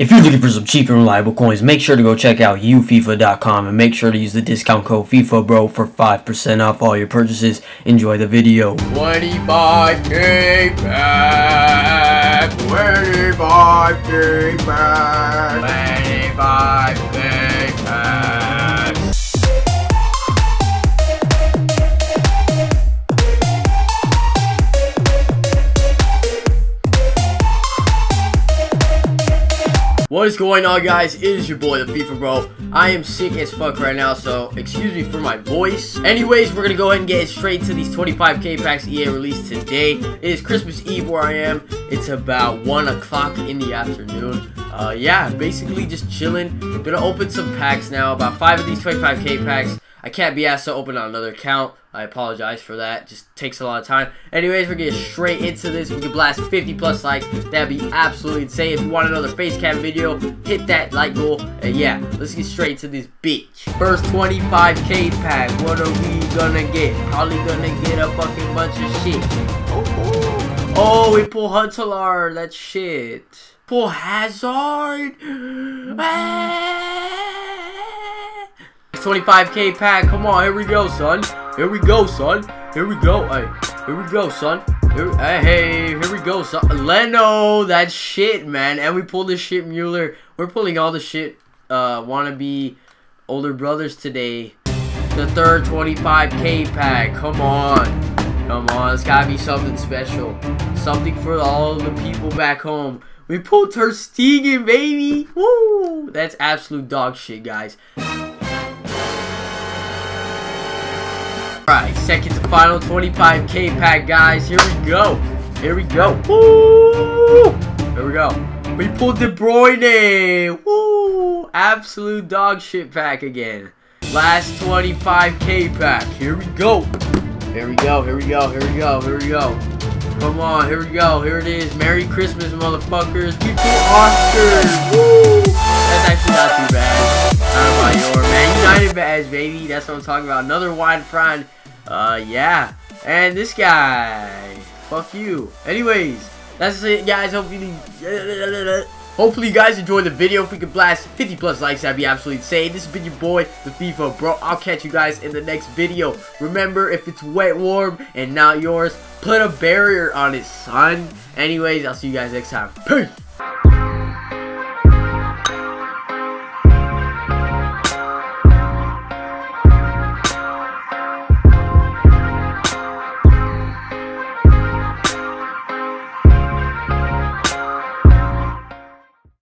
If you're looking for some cheap and reliable coins, make sure to go check out ufifa.com and make sure to use the discount code FIFABRO for 5% off all your purchases. Enjoy the video. 25k back. 25k back. 25k What is going on guys? It is your boy the FIFA bro. I am sick as fuck right now so excuse me for my voice. Anyways we're gonna go ahead and get straight to these 25k packs EA released today. It is Christmas Eve where I am. It's about 1 o'clock in the afternoon. Uh, yeah basically just chilling. I'm gonna open some packs now. About 5 of these 25k packs. I can't be asked to open on another account. I apologize for that. Just takes a lot of time. Anyways, we're getting straight into this. We can blast 50 plus likes. That'd be absolutely insane. If you want another face cam video, hit that like goal. And yeah, let's get straight to this bitch. First 25k pack. What are we gonna get? Probably gonna get a fucking bunch of shit. Oh, we pull Huntelaar. That's shit. Pull Hazard. Ah. 25k pack. Come on, here we go, son. Here we go, son. Here we go. Hey, here we go, son. Here, hey, here we go, son. Leno, that shit, man. And we pulled the shit Mueller. We're pulling all the shit uh, wannabe older brothers today. The third 25k pack. Come on. Come on. It's gotta be something special. Something for all the people back home. We pulled Ter Stegen, baby. Woo! That's absolute dog shit, guys. Alright, second to final 25k pack, guys. Here we go. Here we go. Woo! Here we go. We pulled De Bruyne. Woo! Absolute dog shit pack again. Last 25k pack. Here we go. Here we go. Here we go. Here we go. Here we go. Come on. Here we go. Here it is. Merry Christmas, motherfuckers. We pulled Oscar. Woo! That's actually not too bad. Not about your man. United badge, baby. That's what I'm talking about. Another wide front. Uh, yeah. And this guy. Fuck you. Anyways, that's it, guys. Hopefully, hopefully you guys enjoyed the video. If we could blast 50 plus likes, that'd be absolutely insane. This has been your boy, the FIFA bro. I'll catch you guys in the next video. Remember, if it's wet, warm, and not yours, put a barrier on it, son. Anyways, I'll see you guys next time. Peace.